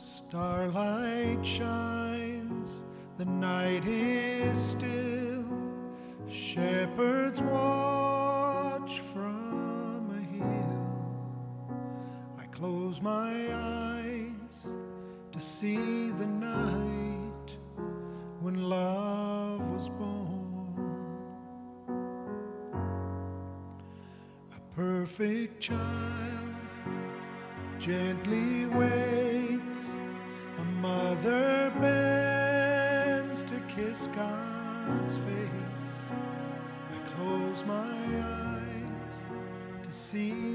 Starlight shines, the night is still, shepherds watch from a hill. I close my eyes to see the night when love was born. A perfect child gently waves kiss God's face. I close my eyes to see.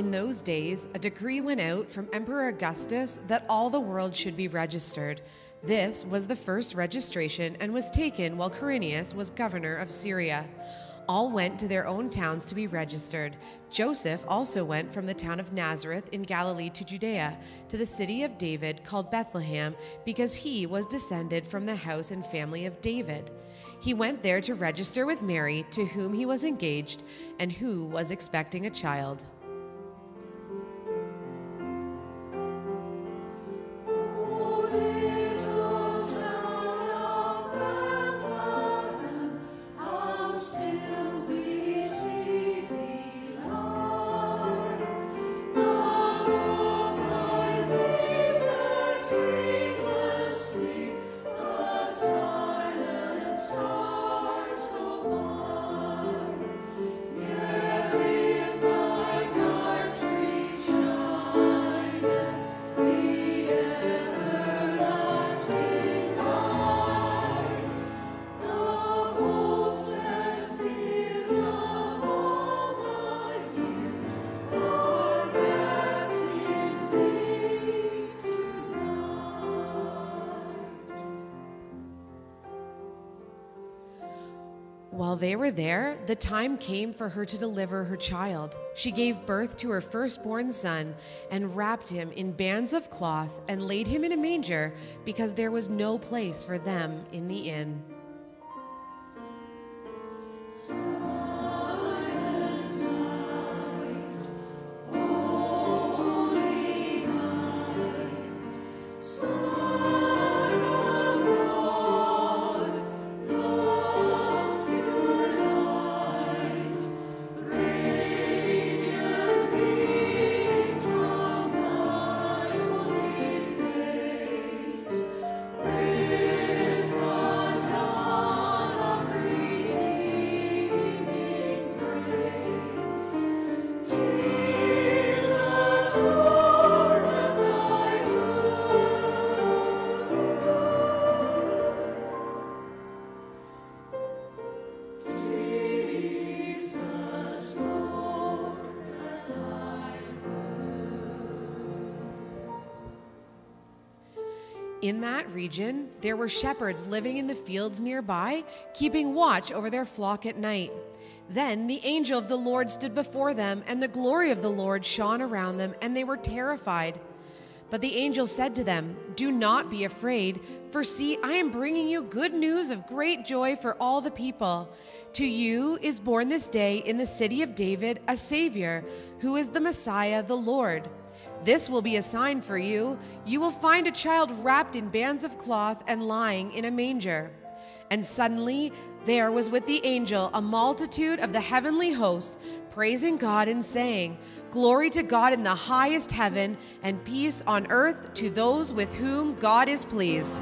In those days, a decree went out from Emperor Augustus that all the world should be registered. This was the first registration and was taken while Quirinius was governor of Syria. All went to their own towns to be registered. Joseph also went from the town of Nazareth in Galilee to Judea, to the city of David called Bethlehem, because he was descended from the house and family of David. He went there to register with Mary, to whom he was engaged, and who was expecting a child. They were there, the time came for her to deliver her child. She gave birth to her firstborn son and wrapped him in bands of cloth and laid him in a manger because there was no place for them in the inn. In that region, there were shepherds living in the fields nearby, keeping watch over their flock at night. Then the angel of the Lord stood before them, and the glory of the Lord shone around them, and they were terrified. But the angel said to them, Do not be afraid, for see, I am bringing you good news of great joy for all the people. To you is born this day in the city of David a Savior, who is the Messiah, the Lord. This will be a sign for you. You will find a child wrapped in bands of cloth and lying in a manger. And suddenly there was with the angel a multitude of the heavenly host, praising God and saying, Glory to God in the highest heaven, and peace on earth to those with whom God is pleased.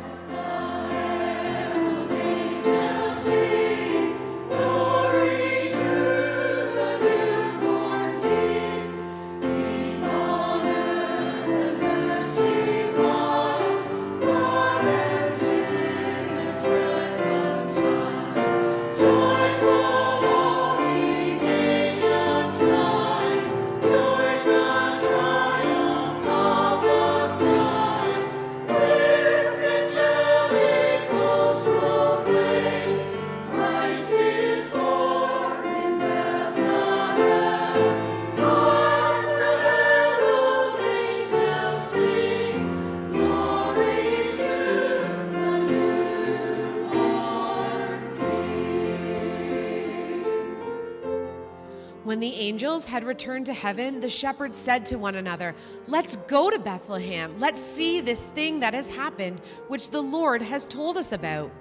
When the angels had returned to heaven, the shepherds said to one another, Let's go to Bethlehem. Let's see this thing that has happened, which the Lord has told us about.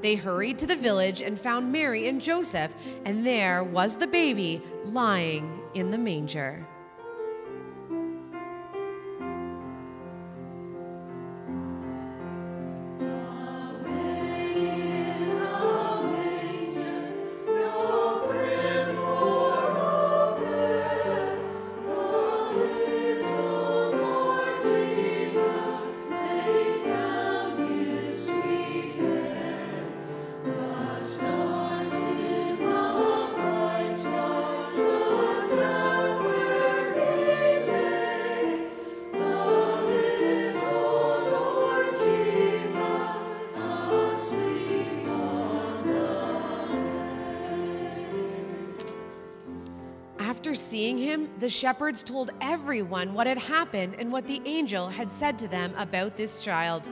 They hurried to the village and found Mary and Joseph, and there was the baby lying in the manger. him, the shepherds told everyone what had happened and what the angel had said to them about this child.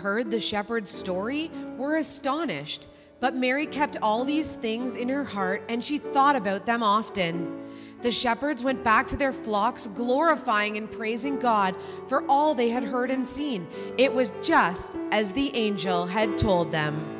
heard the shepherd's story were astonished. But Mary kept all these things in her heart, and she thought about them often. The shepherds went back to their flocks, glorifying and praising God for all they had heard and seen. It was just as the angel had told them.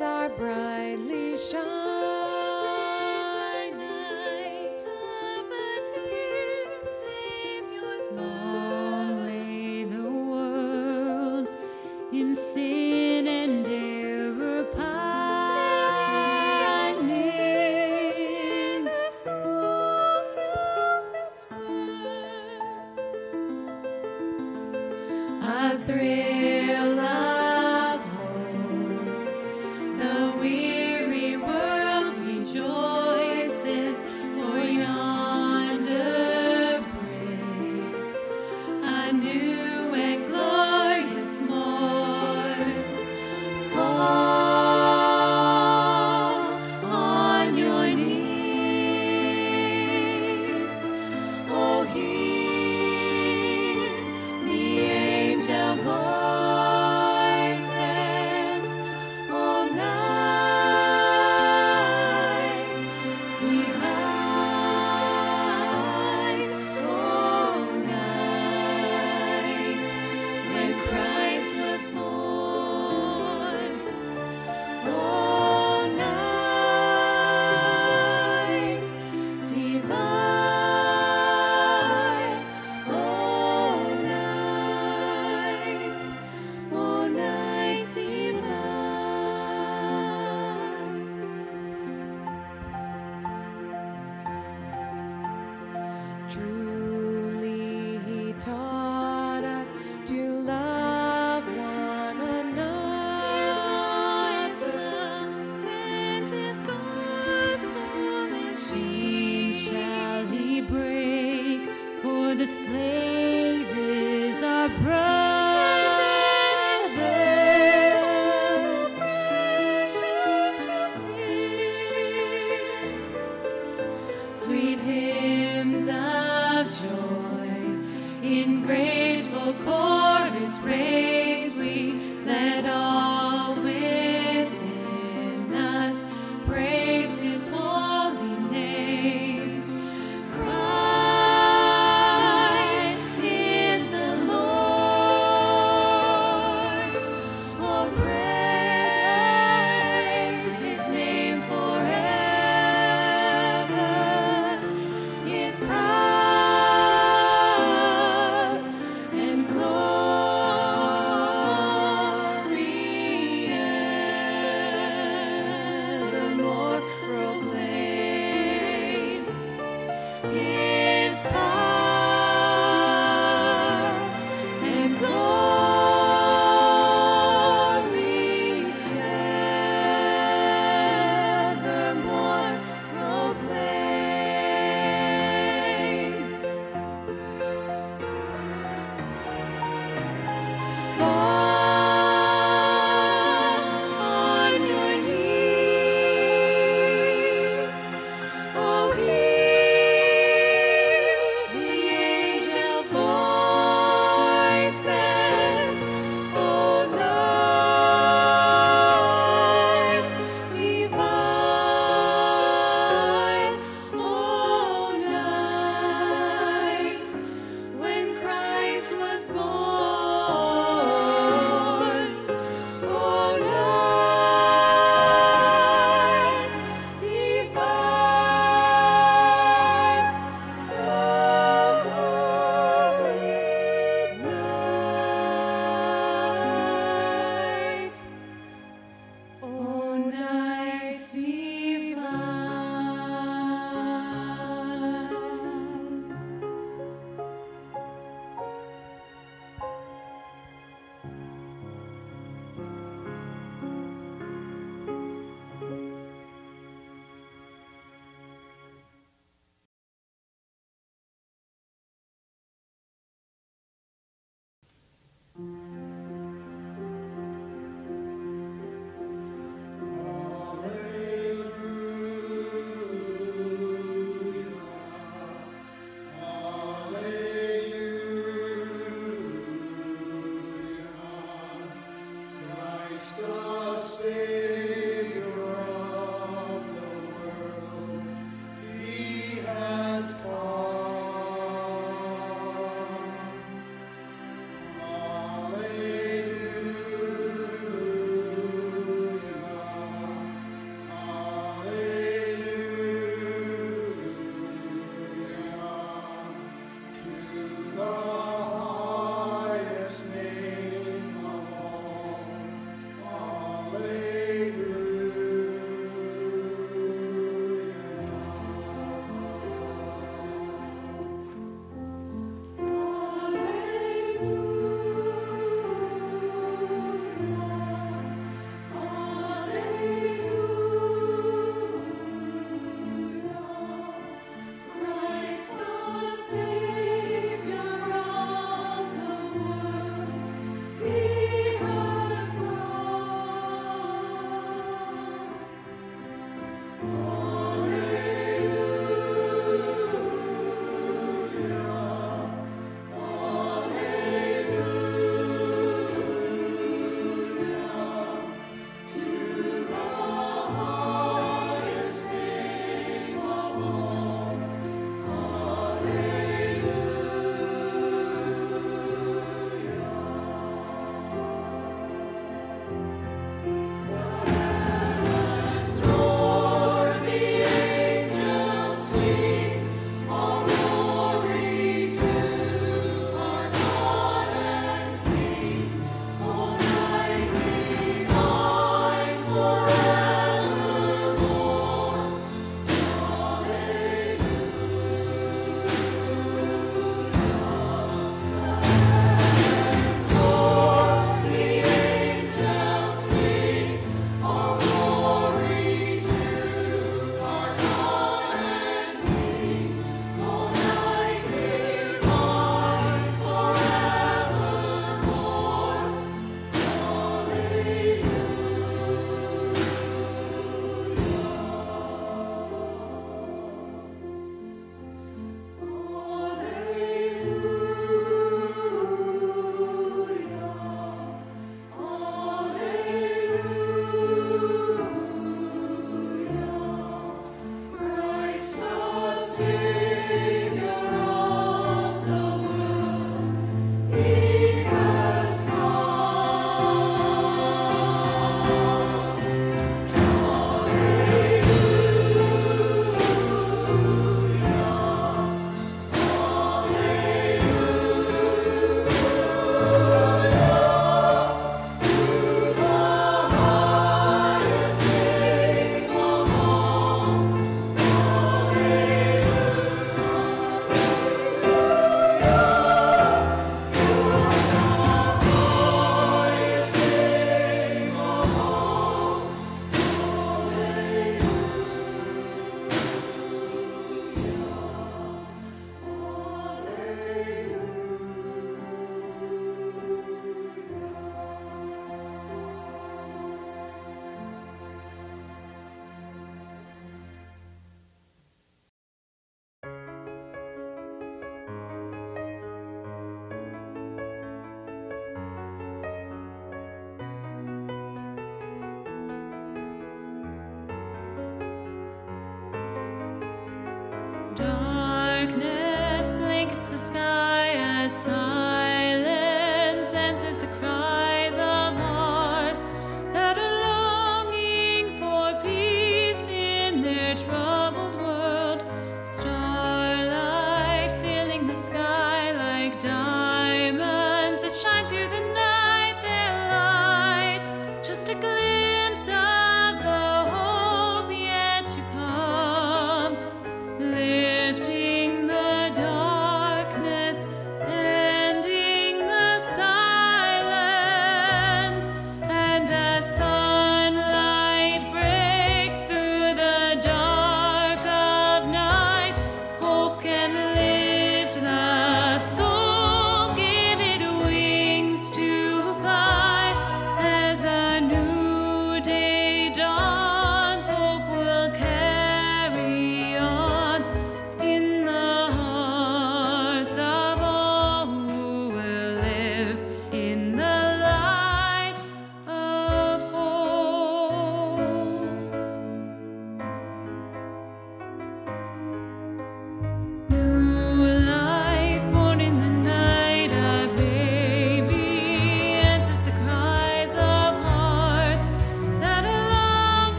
Our are brightly shining.